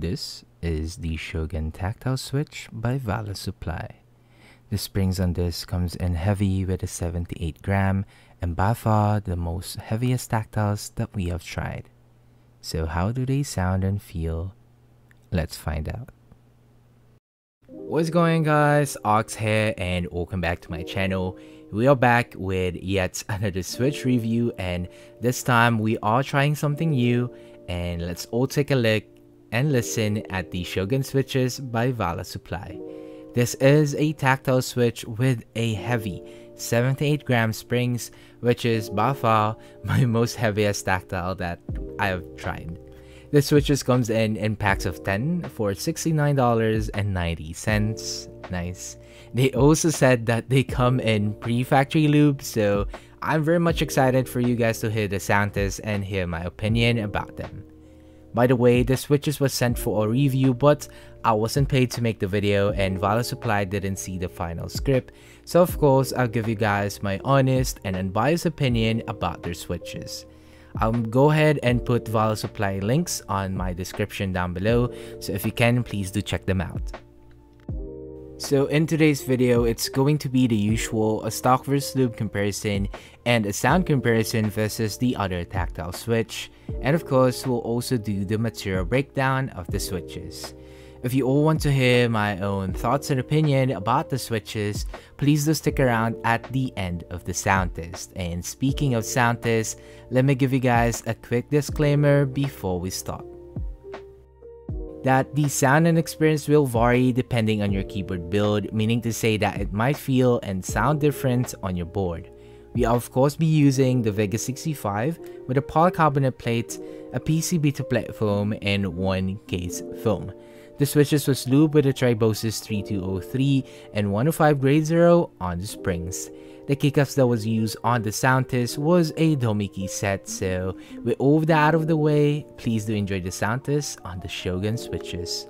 This is the Shogun Tactile Switch by Vala Supply. The springs on this comes in heavy with a 78 gram and by far the most heaviest tactiles that we have tried. So how do they sound and feel? Let's find out. What's going guys, Ox here and welcome back to my channel. We are back with yet another Switch review and this time we are trying something new and let's all take a look and listen at the Shogun switches by Vala Supply. This is a tactile switch with a heavy 7-8 gram springs, which is by far my most heaviest tactile that I have tried. The switches comes in in packs of 10 for $69.90. Nice. They also said that they come in pre-factory lube, so I'm very much excited for you guys to hear the sound test and hear my opinion about them. By the way, the switches were sent for a review but I wasn't paid to make the video and Vala Supply didn't see the final script, so of course I'll give you guys my honest and unbiased opinion about their switches. I'll go ahead and put Vala Supply links on my description down below, so if you can, please do check them out. So in today's video, it's going to be the usual a stock versus lube comparison and a sound comparison versus the other tactile switch. And of course, we'll also do the material breakdown of the switches. If you all want to hear my own thoughts and opinion about the switches, please do stick around at the end of the sound test. And speaking of sound test, let me give you guys a quick disclaimer before we start that the sound and experience will vary depending on your keyboard build, meaning to say that it might feel and sound different on your board. We of course be using the Vega 65 with a polycarbonate plate, a PCB to platform, and one case film. The switches was lubed with a Tribosys 3203 and 105 grade 0 on the springs. The keycaps that was used on the sound test was a Domikey set, so with all of that out of the way, please do enjoy the sound test on the Shogun switches.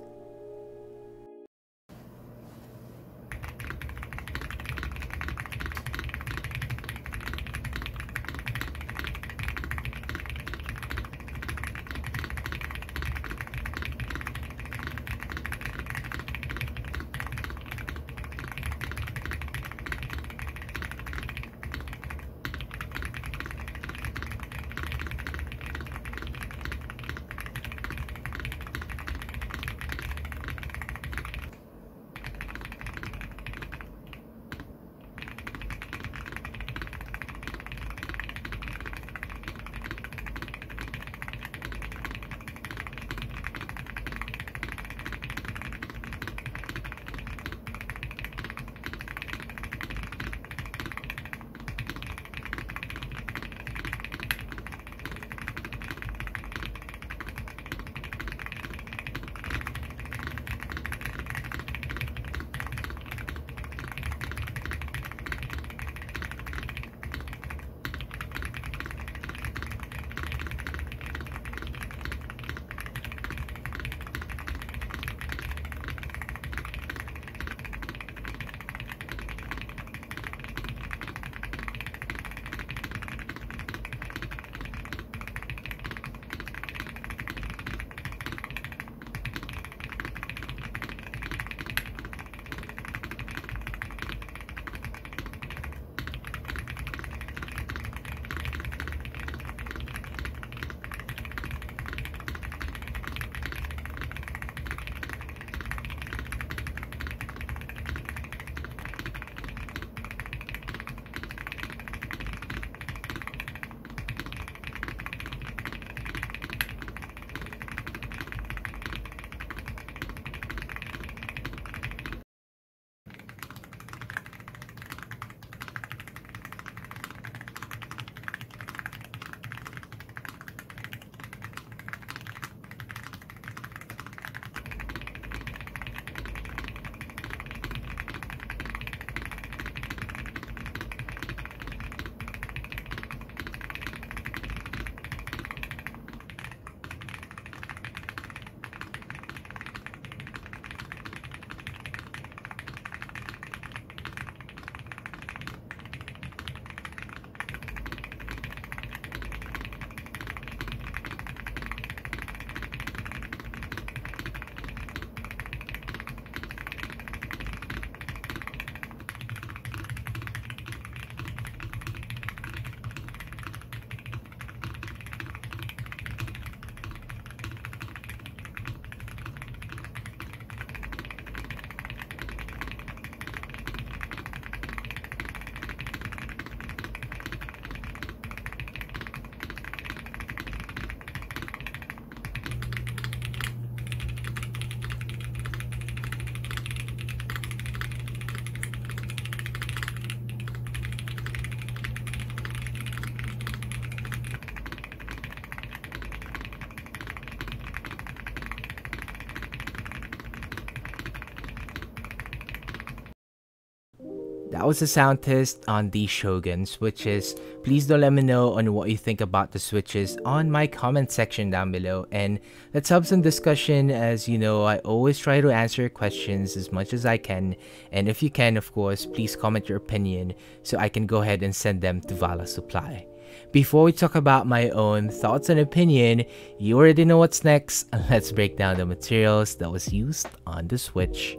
That was a sound test on the Shogun switches. Please do let me know on what you think about the switches on my comment section down below and let's have some discussion as you know I always try to answer questions as much as I can and if you can of course please comment your opinion so I can go ahead and send them to Vala Supply. Before we talk about my own thoughts and opinion, you already know what's next. Let's break down the materials that was used on the switch.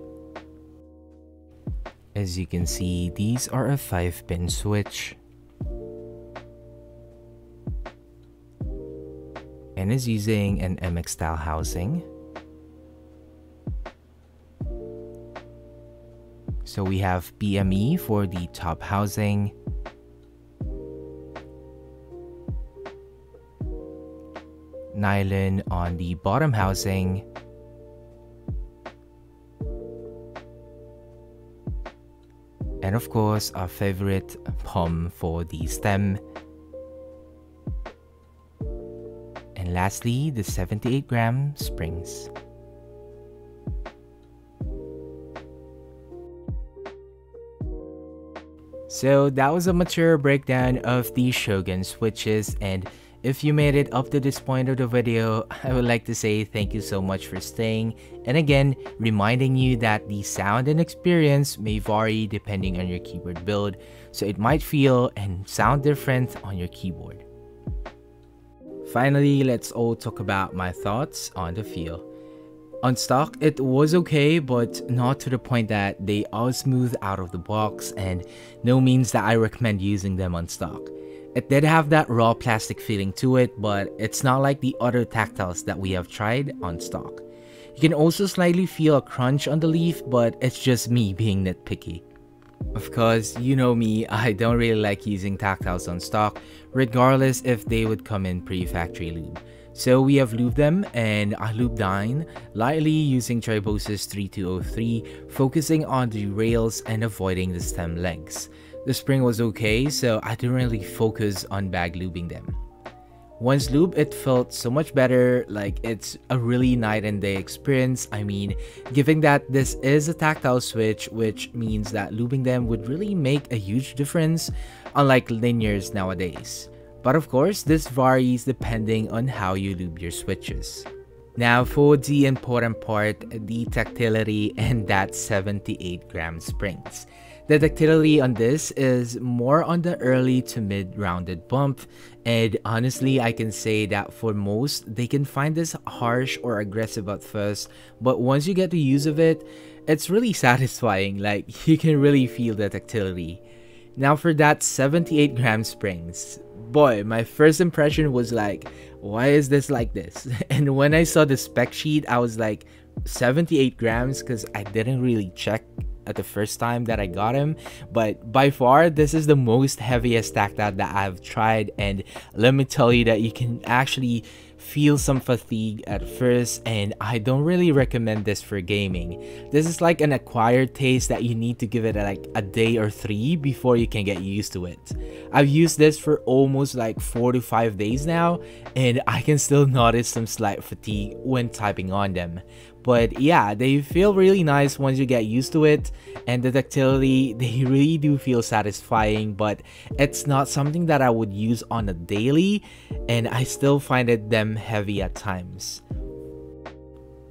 As you can see, these are a 5 pin switch. And is using an MX style housing. So we have BME for the top housing. Nylon on the bottom housing and of course our favorite pom for the stem. And lastly the 78 gram springs. So that was a mature breakdown of the Shogun switches and if you made it up to this point of the video, I would like to say thank you so much for staying and again, reminding you that the sound and experience may vary depending on your keyboard build, so it might feel and sound different on your keyboard. Finally, let's all talk about my thoughts on the feel. On stock, it was okay, but not to the point that they are smooth out of the box and no means that I recommend using them on stock. It did have that raw plastic feeling to it, but it's not like the other tactiles that we have tried on stock. You can also slightly feel a crunch on the leaf, but it's just me being nitpicky. Of course, you know me, I don't really like using tactiles on stock, regardless if they would come in pre-factory lube. So we have lubed them and I lubed Dine lightly using Tribosys 3203, focusing on the rails and avoiding the stem legs. The spring was okay, so I didn't really focus on bag lubing them. Once lube, it felt so much better, like it's a really night and day experience. I mean, given that this is a tactile switch, which means that lubing them would really make a huge difference, unlike linears nowadays. But of course, this varies depending on how you lube your switches. Now for the important part, the tactility and that 78 gram springs. The tactility on this is more on the early to mid rounded bump. And honestly I can say that for most they can find this harsh or aggressive at first. But once you get the use of it it's really satisfying. Like you can really feel the tactility. Now for that 78 gram springs, boy my first impression was like why is this like this? And when I saw the spec sheet I was like 78 grams? Because I didn't really check at the first time that I got him. But by far, this is the most heaviest tactile that I've tried. And let me tell you that you can actually feel some fatigue at first and I don't really recommend this for gaming. This is like an acquired taste that you need to give it like a day or three before you can get used to it. I've used this for almost like 4 to 5 days now and I can still notice some slight fatigue when typing on them. But yeah, they feel really nice once you get used to it, and the tactility, they really do feel satisfying, but it's not something that I would use on a daily, and I still find it them heavy at times.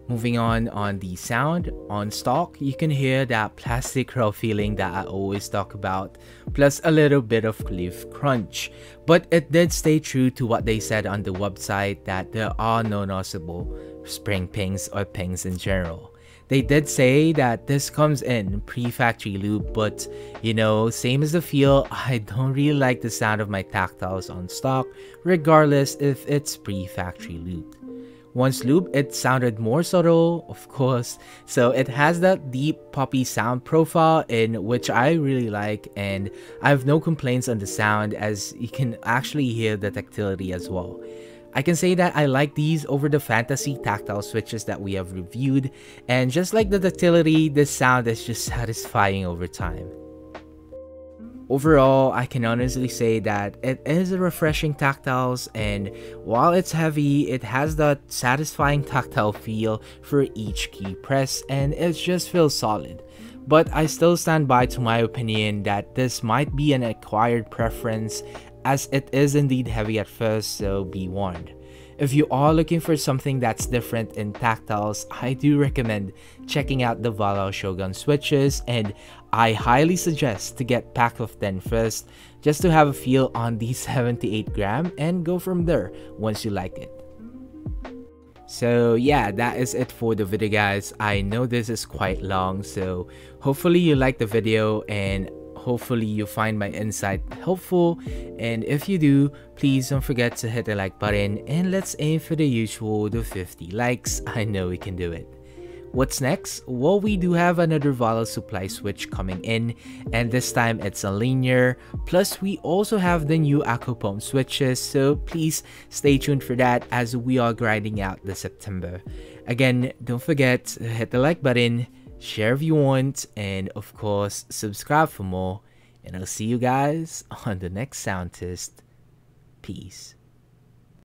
Moving on on the sound, on stock, you can hear that plastic raw feeling that I always talk about, plus a little bit of leaf crunch. But it did stay true to what they said on the website that there are no noticeable spring pings or pings in general. They did say that this comes in pre-factory lube, but you know, same as the feel, I don't really like the sound of my tactiles on stock, regardless if it's pre-factory lube. Once lube, it sounded more subtle, of course, so it has that deep poppy sound profile in which I really like and I have no complaints on the sound as you can actually hear the tactility as well. I can say that I like these over the fantasy tactile switches that we have reviewed and just like the tactility, the sound is just satisfying over time. Overall, I can honestly say that it is a refreshing tactiles and while it's heavy, it has that satisfying tactile feel for each key press and it just feels solid. but I still stand by to my opinion that this might be an acquired preference as it is indeed heavy at first, so be warned. If you are looking for something that's different in tactiles, I do recommend checking out the Vala Shogun switches and I highly suggest to get pack of 10 first just to have a feel on the 78 gram and go from there once you like it. So yeah, that is it for the video guys. I know this is quite long, so hopefully you like the video and Hopefully you find my insight helpful and if you do, please don't forget to hit the like button and let's aim for the usual the 50 likes. I know we can do it. What's next? Well, we do have another Vala supply switch coming in, and this time it's a linear. Plus, we also have the new Akupom switches, so please stay tuned for that as we are grinding out the September. Again, don't forget to hit the like button, share if you want, and of course, subscribe for more. And I'll see you guys on the next sound test. Peace.